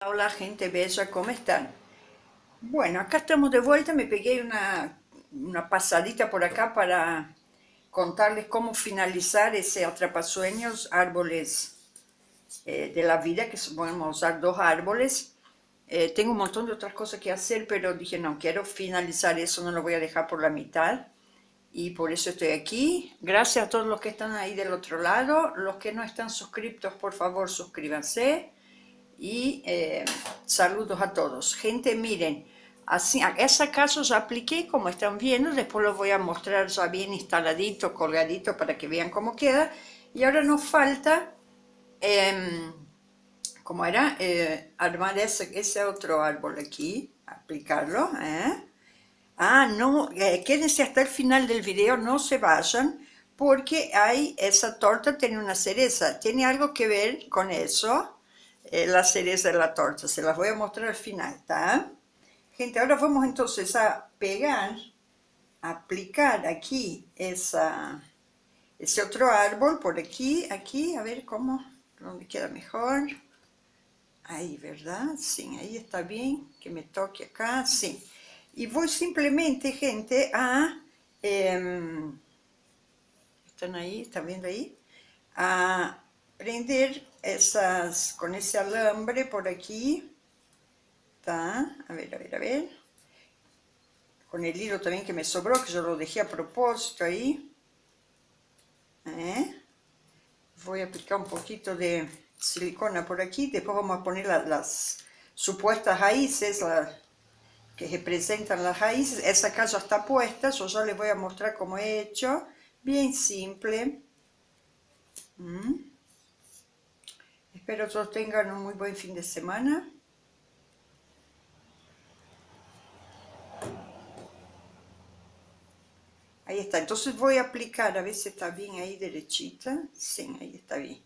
Hola gente bella, ¿cómo están? Bueno, acá estamos de vuelta, me pegué una, pasadita por acá para contarles cómo finalizar ese atrapasueños árboles eh, de la vida, que podemos usar dos árboles. Eh, tengo un montón de otras cosas que hacer, pero dije no, quiero finalizar eso, no lo voy a dejar por la mitad. Y por eso estoy aquí. Gracias a todos los que están ahí del otro lado. Los que no están suscritos, por favor, suscríbanse y eh, saludos a todos. Gente, miren, así, a ese caso ya apliqué, como están viendo, después lo voy a mostrar ya bien instaladito, colgadito, para que vean cómo queda. Y ahora nos falta, eh, ¿cómo era? Eh, armar ese, ese, otro árbol aquí, aplicarlo. ¿eh? Ah, no, eh, quédense hasta el final del video, no se vayan, porque hay, esa torta tiene una cereza, tiene algo que ver con eso eh, la cereza de la torta. Se las voy a mostrar al final, ¿está? Gente, ahora vamos entonces a pegar, aplicar aquí esa, ese otro árbol por aquí, aquí, a ver cómo, dónde queda mejor. Ahí, ¿verdad? Sí, ahí está bien, que me toque acá, sí. Y voy simplemente, gente, a... Eh, ¿Están ahí? ¿Están viendo ahí? A prender esas, con ese alambre por aquí, ¿está? A ver, a ver, a ver. Con el hilo también que me sobró, que yo lo dejé a propósito ahí. ¿Eh? Voy a aplicar un poquito de silicona por aquí, después vamos a poner las supuestas raíces, que representan las raíces. Esa casa está puesta, yo ya les voy a mostrar cómo he hecho, bien simple. ¿Mm? Espero todos tengan un muy buen fin de semana. Ahí está, entonces voy a aplicar, a ver si está bien ahí derechita. Sí, ahí está bien.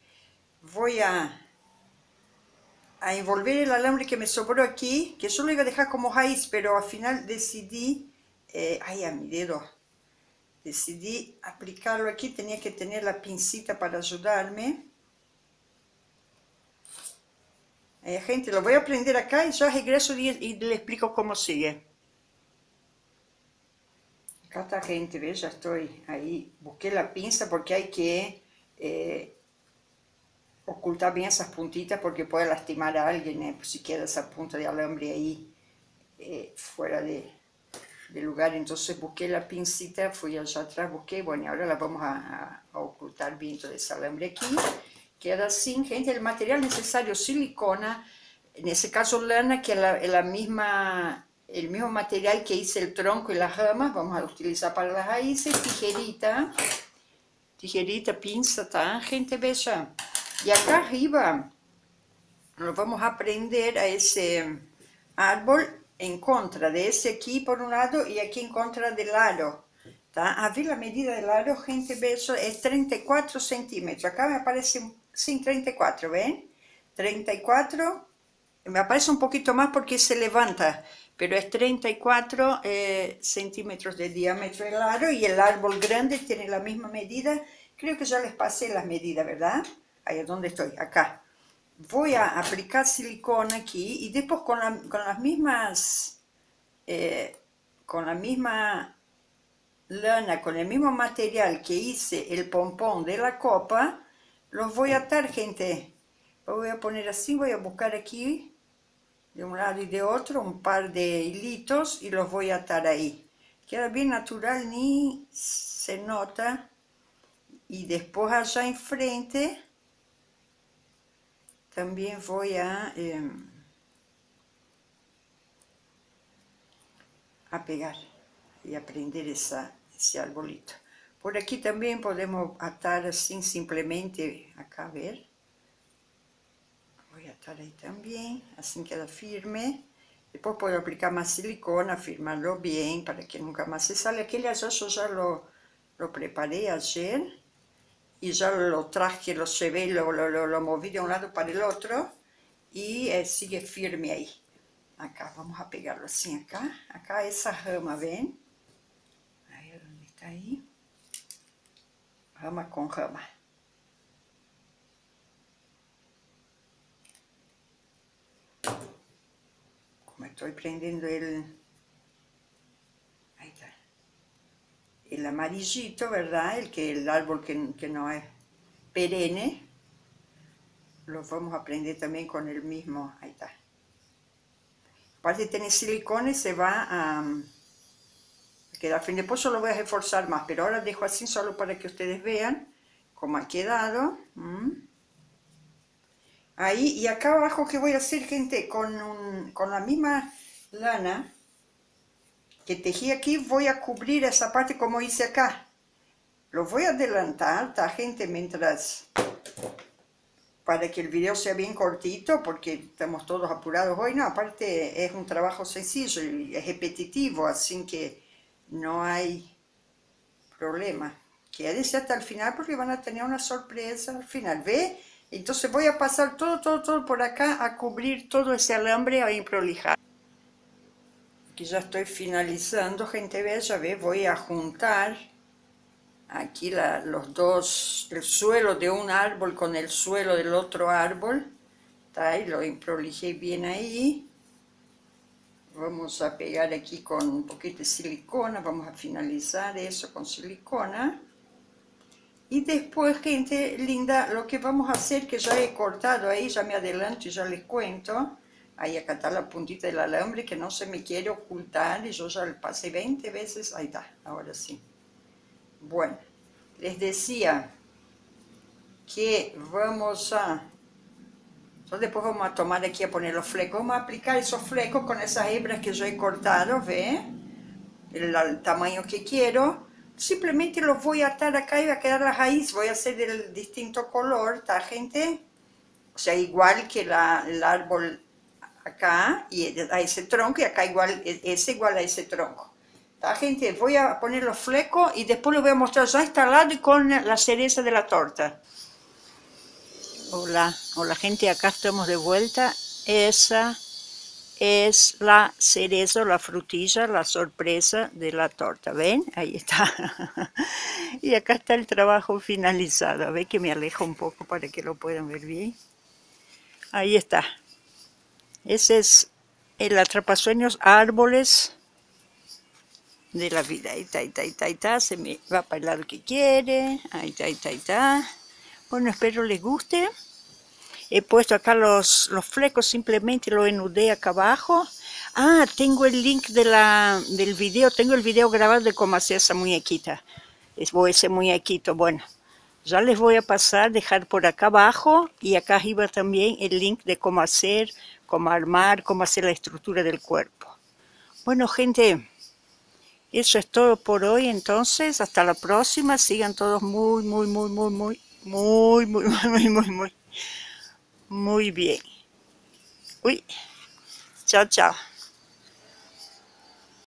Voy a, a envolver el alambre que me sobró aquí, que solo iba a dejar como raíz, pero al final decidí, eh, ay, a mi dedo, decidí aplicarlo aquí, tenía que tener la pincita para ayudarme. Eh, gente, lo voy a prender acá y ya regreso y, y le explico cómo sigue. Acá está gente, ¿ves? Ya estoy ahí. Busqué la pinza porque hay que eh, ocultar bien esas puntitas porque puede lastimar a alguien eh, si queda esa punta de alambre ahí eh, fuera de, de, lugar. Entonces busqué la pincita, fui allá atrás, busqué, bueno, y ahora la vamos a, a, a ocultar bien todo ese alambre aquí queda sin, gente, el material necesario, silicona, en ese caso lana, que es la, la, misma, el mismo material que hice el tronco y las ramas, vamos a utilizar para las raíces, tijerita, tijerita, pinza, ¿está? gente bella. Y acá arriba nos vamos a prender a ese árbol en contra de ese aquí por un lado y aquí en contra del aro. A ver la medida del aro, gente, bella, es 34 centímetros. Acá me aparece un sin 34, ¿ven? 34, me aparece un poquito más porque se levanta, pero es 34 eh, centímetros de diámetro el aro y el árbol grande tiene la misma medida. Creo que ya les pasé las medidas, ¿verdad? Ahí es donde estoy, acá. Voy a aplicar silicona aquí y después con, la, con las mismas, eh, con la misma lana, con el mismo material que hice el pompón de la copa, los voy a atar, gente. Voy a poner así, voy a buscar aquí, de un lado y de otro, un par de hilitos y los voy a atar ahí. Queda bien natural, ni se nota. Y después allá enfrente, también voy a, eh, a pegar y a prender esa, ese arbolito. Por aquí también podemos atar así simplemente, acá a ver. Voy a atar ahí también, así queda firme. Después puedo aplicar más silicona, firmarlo bien para que nunca más se sale. Aquel yo ya lo, lo preparé ayer y ya lo traje, lo llevé, lo, lo, lo, lo moví de un lado para el otro y eh, sigue firme ahí. Acá, vamos a pegarlo así acá. Acá esa rama, ¿ven? Ahí, ¿dónde está ahí? Rama com rama. estoy prendiendo el... Ahí está. El amarillito, ¿verdad? El, que, el árbol que, que no es perenne. Lo vamos a prender también con el mismo... Ahí está. Aparte de tener silicona se va a quedar fin. Después lo voy a reforzar más, pero ahora dejo así solo para que ustedes vean cómo ha quedado. Ahí, y acá abajo, ¿qué voy a hacer, gente? Con, con la misma lana que tejí aquí, voy a cubrir esa parte como hice acá. Lo voy a adelantar, ¿está, gente? Mientras para que el video sea bien cortito, porque estamos todos apurados hoy. No, aparte es un trabajo sencillo y es repetitivo, así que no hay problema. Quédense hasta el final porque van a tener una sorpresa al final, ¿ve? Entonces voy a pasar todo, todo, todo por acá a cubrir todo ese alambre a improlijar. Aquí ya estoy finalizando, gente bella, ¿ve? Voy a juntar aquí los dos, el suelo de un árbol con el suelo del otro árbol, está ahí, lo improlijé bien ahí. Vamos a pegar aquí con un poquito de silicona, vamos a finalizar eso con silicona. Y después, gente linda, lo que vamos a hacer, que ya he cortado ahí, ya me adelanto y ya les cuento. Ahí acá está la puntita del alambre que no se me quiere ocultar y yo ya le pasé 20 veces. Ahí está, ahora sí. Bueno, les decía que vamos a... después vamos a tomar aquí a poner los flecos. Vamos a aplicar esos flecos con esas hebras que yo he cortado, ¿ve? El, tamaño que quiero. Simplemente los voy a atar acá y va a quedar la raíz. Voy a hacer del distinto color, ¿está gente? O sea, igual que la, el árbol acá y a ese tronco y acá igual, es igual a ese tronco. La gente, voy a poner los flecos y después les voy a mostrar ya instalado y con la cereza de la torta. Hola, hola gente, acá estamos de vuelta. Esa es la cereza, la frutilla, la sorpresa de la torta. ¿Ven? Ahí está. y acá está el trabajo finalizado. ¿Ven que me alejo un poco para que lo puedan ver bien? Ahí está. Ese es el atrapasueños árboles de la vida. Ahí ahí está, ahí está, se me va para el lado que quiere. Ahí está, ahí está, ahí está. Bueno, espero les guste. He puesto acá los, los flecos, simplemente lo enudé acá abajo. Ah, tengo el link de la, del video, tengo el video grabado de cómo hacer esa muñequita. Es ese muñequito, bueno. Ya les voy a pasar, dejar por acá abajo y acá arriba también el link de cómo hacer, cómo armar, cómo hacer la estructura del cuerpo. Bueno, gente, eso es todo por hoy, entonces, hasta la próxima. Sigan todos muy, muy, muy, muy, muy, muy, muy, muy, muy, muy, muy bien. Uy, chao, chao.